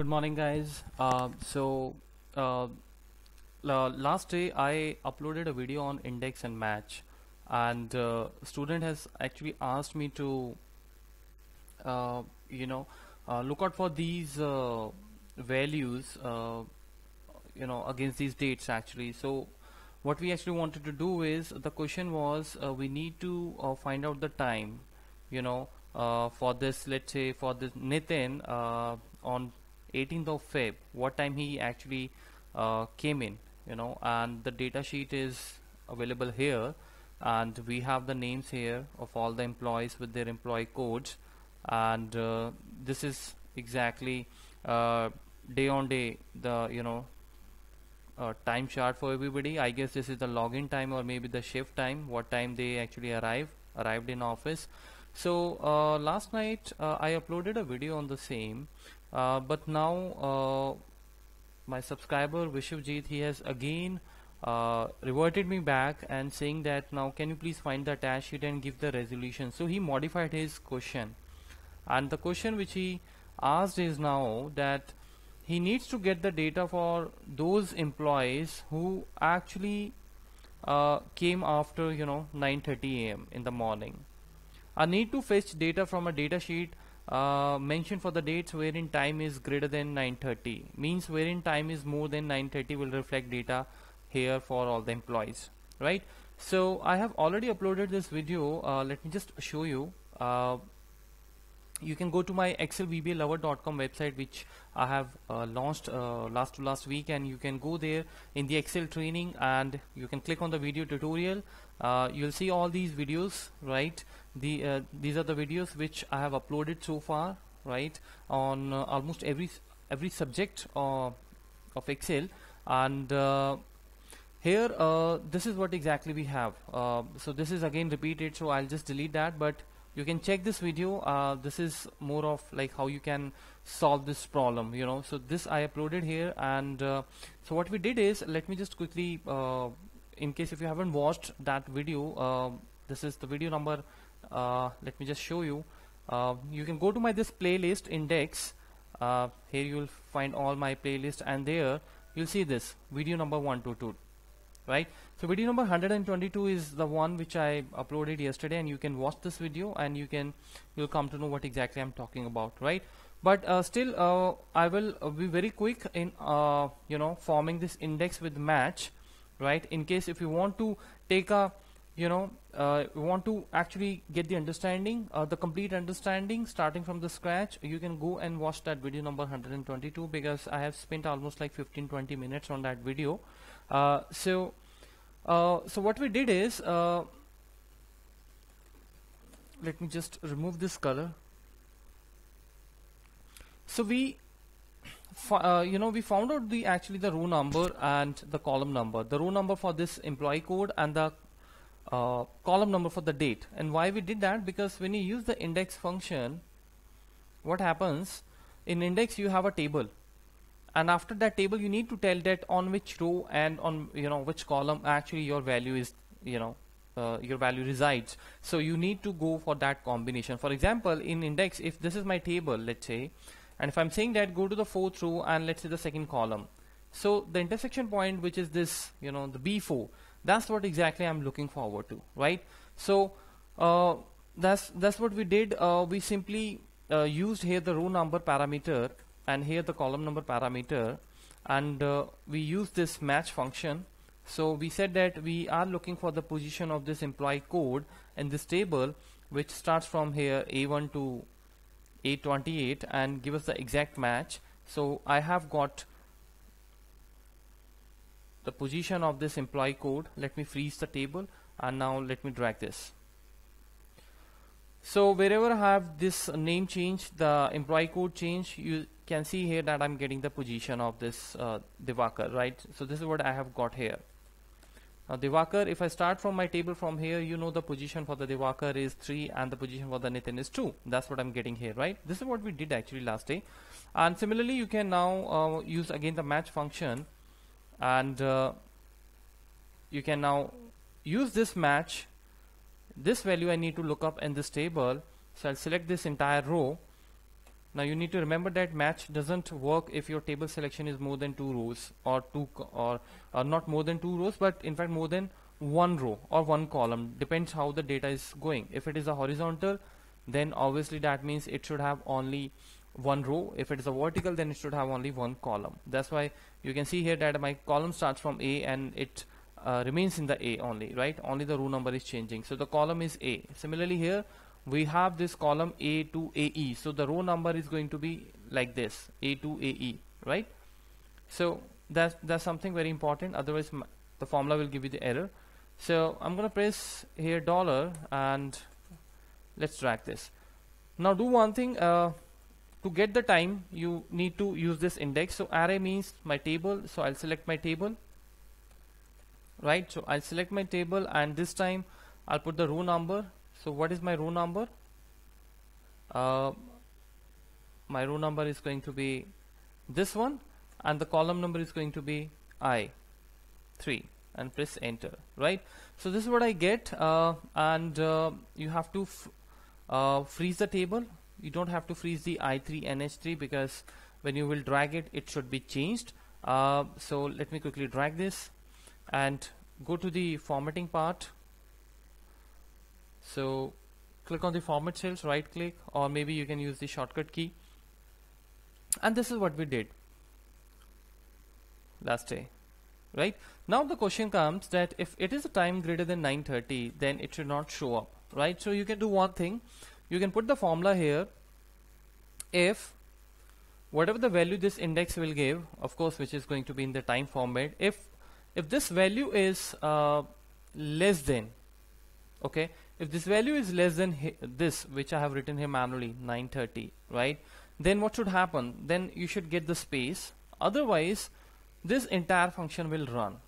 good morning guys. Uh, so uh, last day I uploaded a video on index and match and uh, student has actually asked me to uh, you know uh, look out for these uh, values you know against these dates actually. So what we actually wanted to do is the question was we need to find out the time you know for this let's say for this Nitin on 18th of Feb what time he actually uh, came in you know and the data sheet is available here and we have the names here of all the employees with their employee codes and uh, this is exactly uh, day on day the you know uh, time chart for everybody. I guess this is the login time or maybe the shift time what time they actually arrive arrived in office. So uh, last night uh, I uploaded a video on the same uh, but now uh, my subscriber Vishwajit he has again uh, reverted me back and saying that now can you please find the attached sheet and give the resolution so he modified his question and the question which he asked is now that he needs to get the data for those employees who actually uh, came after you know 9:30 a.m. in the morning. I need to fetch data from a data sheet uh, mentioned for the dates wherein time is greater than 930 means wherein time is more than 930 will reflect data here for all the employees right? So I have already uploaded this video. Uh, let me just show you. Uh, you can go to my excelvbalover.com website which I have uh, launched uh, last to last week and you can go there in the Excel training and you can click on the video tutorial. Uh, you'll see all these videos right? The uh, these are the videos which I have uploaded so far right on uh, almost every every subject uh, of Excel. And here this is what exactly we have. So this is again repeated so I'll just delete that but you can check this video. Uh, this is more of like how you can solve this problem you know. So this I uploaded here and uh, so what we did is let me just quickly uh, in case if you haven't watched that video uh, this is the video number uh, let me just show you. Uh, you can go to my this playlist index. Here you will find all my playlist and there you'll see this video number 122 right? So video number 122 is the one which I uploaded yesterday and you can watch this video and you can you'll come to know what exactly I'm talking about right? But uh, still uh, I will uh, be very quick in uh, you know forming this index with match right? In case if you want to take a you know uh, you want to actually get the understanding uh, the complete understanding starting from the scratch you can go and watch that video number 122 because I have spent almost like 15-20 minutes on that video uh, so uh, so what we did is uh, let me just remove this color. So we uh, you know we found out the actually the row number and the column number. The row number for this employee code and the uh, column number for the date. And why we did that? Because when you use the index function what happens? In index you have a table and after that table you need to tell that on which row and on you know which column actually your value is you know uh, your value resides. So you need to go for that combination. For example in index if this is my table let's say and if I'm saying that go to the fourth row and let's say the second column. So the intersection point which is this you know the B4 that's what exactly I'm looking forward to right? So uh, that's that's what we did. Uh, we simply uh, used here the row number parameter and here the column number parameter and uh, we use this match function. So we said that we are looking for the position of this employee code in this table which starts from here A1 to A28 and give us the exact match. So I have got the position of this employee code. Let me freeze the table and now let me drag this. So wherever I have this name change the employee code change you can see here that I'm getting the position of this uh, Divakar right? So this is what I have got here. Now Divakar if I start from my table from here you know the position for the Divakar is 3 and the position for the Nitin is 2 that's what I'm getting here right? This is what we did actually last day. And similarly you can now uh, use again the match function. And uh, you can now use this match. This value I need to look up in this table. So I'll select this entire row now you need to remember that match doesn't work if your table selection is more than two rows or two or, or not more than two rows but in fact more than one row or one column. Depends how the data is going. If it is a horizontal then obviously that means it should have only one row. If it is a vertical then it should have only one column. That's why you can see here that my column starts from A and it uh, remains in the A only right? Only the row number is changing. So the column is A. Similarly here we have this column A to AE so the row number is going to be like this A to AE right? So that's that's something very important. Otherwise the formula will give you the error. So I'm gonna press here dollar and let's drag this. Now do one thing uh, to get the time you need to use this index. So array means my table. So I'll select my table right? So I'll select my table and this time I'll put the row number so what is my row number? Uh, my row number is going to be this one and the column number is going to be I 3 and press enter right? So this is what I get uh, and uh, you have to uh, freeze the table. You don't have to freeze the i3 nh3 because when you will drag it it should be changed. Uh, so let me quickly drag this and go to the formatting part so click on the format cells right click or maybe you can use the shortcut key. And this is what we did last day right? Now the question comes that if it is a time greater than 930 then it should not show up right? So you can do one thing. You can put the formula here. If whatever the value this index will give of course which is going to be in the time format if if this value is uh, less than okay if this value is less than this which I have written here manually 930 right then what should happen? Then you should get the space. Otherwise this entire function will run.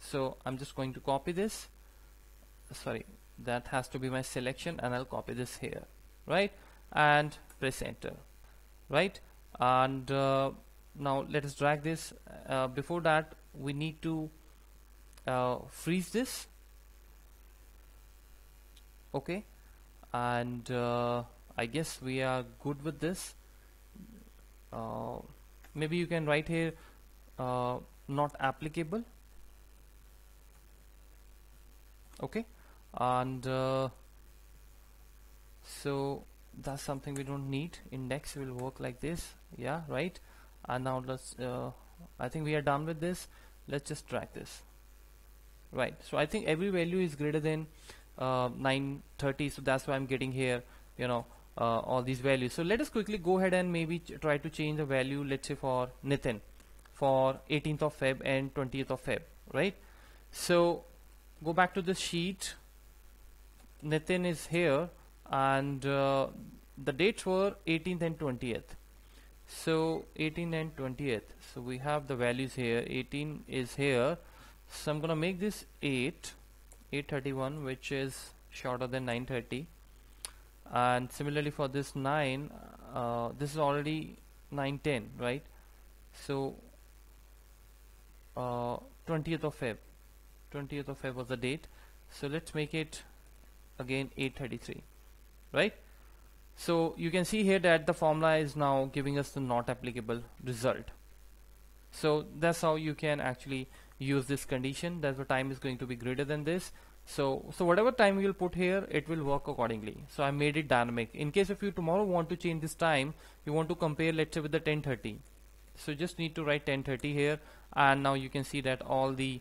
So I'm just going to copy this. Sorry that has to be my selection and I'll copy this here right and press enter right? And uh, now let us drag this. Uh, before that we need to uh, freeze this okay? And uh, I guess we are good with this. Uh, maybe you can write here uh, not applicable. Okay? And so that's something we don't need. Index will work like this. Yeah right? And now let's uh, I think we are done with this. Let's just drag this. Right. So I think every value is greater than uh, 930 so that's why I'm getting here you know uh, all these values. So let us quickly go ahead and maybe try to change the value let's say for Nitin for 18th of Feb and 20th of Feb right? So go back to the sheet. Nitin is here and uh, the dates were 18th and 20th so 18 and 20th so we have the values here. 18 is here. So I'm gonna make this 8 831 which is shorter than 930 and similarly for this 9 uh, this is already 910 right? So uh, 20th of Feb. 20th of Feb was the date. So let's make it again 833 right? So you can see here that the formula is now giving us the not applicable result. So that's how you can actually use this condition that the time is going to be greater than this. So so whatever time you'll put here it will work accordingly. So I made it dynamic. In case if you tomorrow want to change this time you want to compare let's say with the 1030 so just need to write 1030 here and now you can see that all the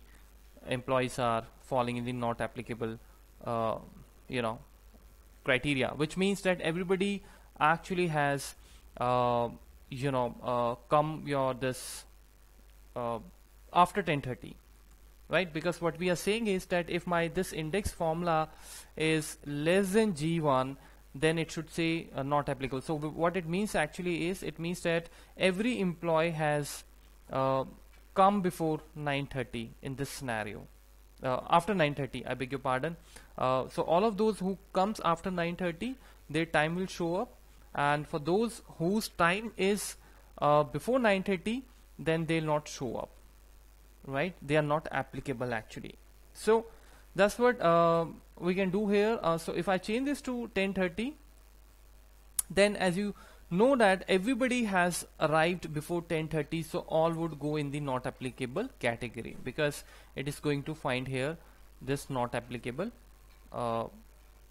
employees are falling in the not applicable uh, you know criteria which means that everybody actually has uh, you know uh, come your this uh, after 1030 right? Because what we are saying is that if my this index formula is less than g1 then it should say uh, not applicable. So what it means actually is it means that every employee has uh, come before 930 in this scenario. Uh, after 9:30 I beg your pardon. Uh, so all of those who comes after 9:30 their time will show up. And for those whose time is uh, before 9:30 then they'll not show up right? They are not applicable actually. So that's what uh, we can do here. Uh, so if I change this to 10:30 then as you know that everybody has arrived before 10:30 so all would go in the not applicable category because it is going to find here this not applicable uh,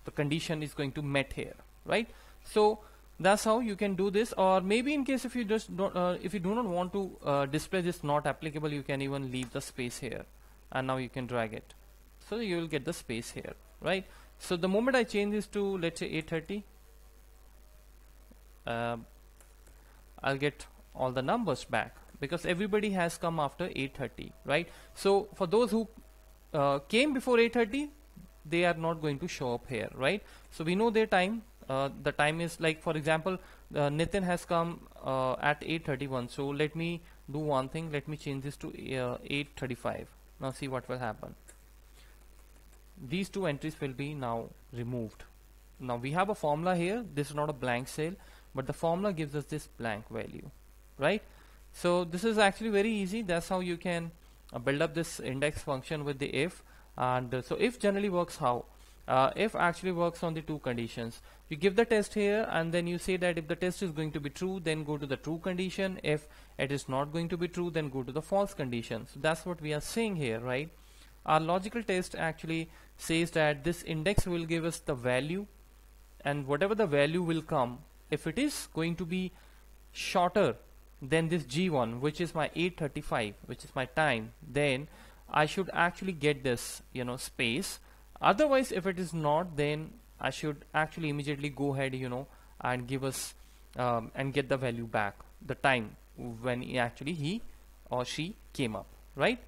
the condition is going to met here right? So that's how you can do this. Or maybe in case if you just don't uh, if you do not want to uh, display this not applicable you can even leave the space here. And now you can drag it. So you will get the space here right? So the moment I change this to let's say 830 uh, I'll get all the numbers back. Because everybody has come after 830 right? So for those who uh, came before 830 they are not going to show up here right? So we know their time uh, the time is like for example uh, has come uh, at 8:31 so let me do one thing. Let me change this to uh, 8:35 now see what will happen. These two entries will be now removed. Now we have a formula here. This is not a blank cell but the formula gives us this blank value right? So this is actually very easy. That's how you can uh, build up this index function with the if. And uh, so if generally works how uh, if actually works on the two conditions. You give the test here and then you say that if the test is going to be true then go to the true condition. If it is not going to be true then go to the false condition. So that's what we are saying here right? Our logical test actually says that this index will give us the value and whatever the value will come if it is going to be shorter than this G1 which is my 835 which is my time then I should actually get this you know space otherwise if it is not then I should actually immediately go ahead you know and give us um, and get the value back the time when he actually he or she came up right?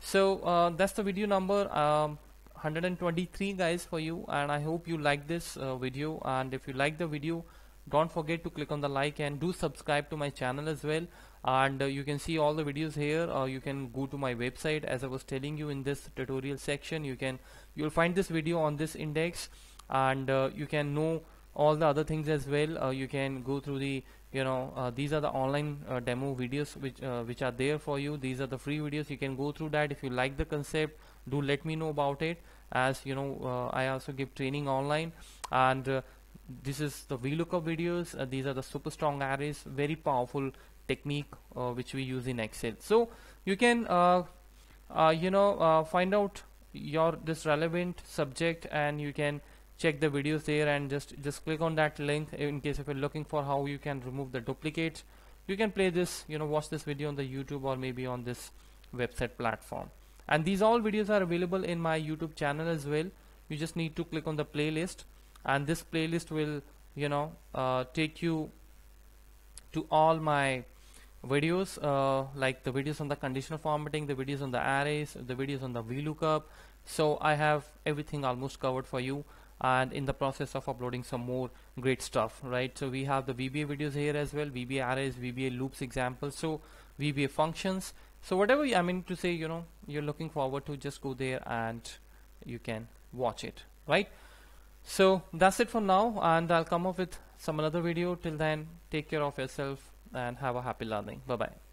So uh, that's the video number um, 123 guys for you and I hope you like this uh, video. And if you like the video don't forget to click on the like and do subscribe to my channel as well and uh, you can see all the videos here. Or you can go to my website. As I was telling you in this tutorial section you can you'll find this video on this index. And uh, you can know all the other things as well. Uh, you can go through the you know uh, these are the online uh, demo videos which uh, which are there for you. These are the free videos. You can go through that. If you like the concept do let me know about it. As you know I also give training online. And this is the VLOOKUP videos. Uh, these are the super strong arrays. Very powerful technique uh, which we use in Excel. So you can uh, uh you know uh, find out your this relevant subject and you can check the videos there and just just click on that link in case if you're looking for how you can remove the duplicates. You can play this you know watch this video on the YouTube or maybe on this website platform. And these all videos are available in my YouTube channel as well. You just need to click on the playlist and this playlist will you know uh, take you to all my videos uh, like the videos on the conditional formatting the videos on the arrays the videos on the VLOOKUP. So I have everything almost covered for you and in the process of uploading some more great stuff right? So we have the VBA videos here as well VBA arrays VBA loops examples so VBA functions. So whatever I mean to say you know you're looking forward to just go there and you can watch it right? So that's it for now and I'll come up with some another video. Till then take care of yourself and have a happy learning bye bye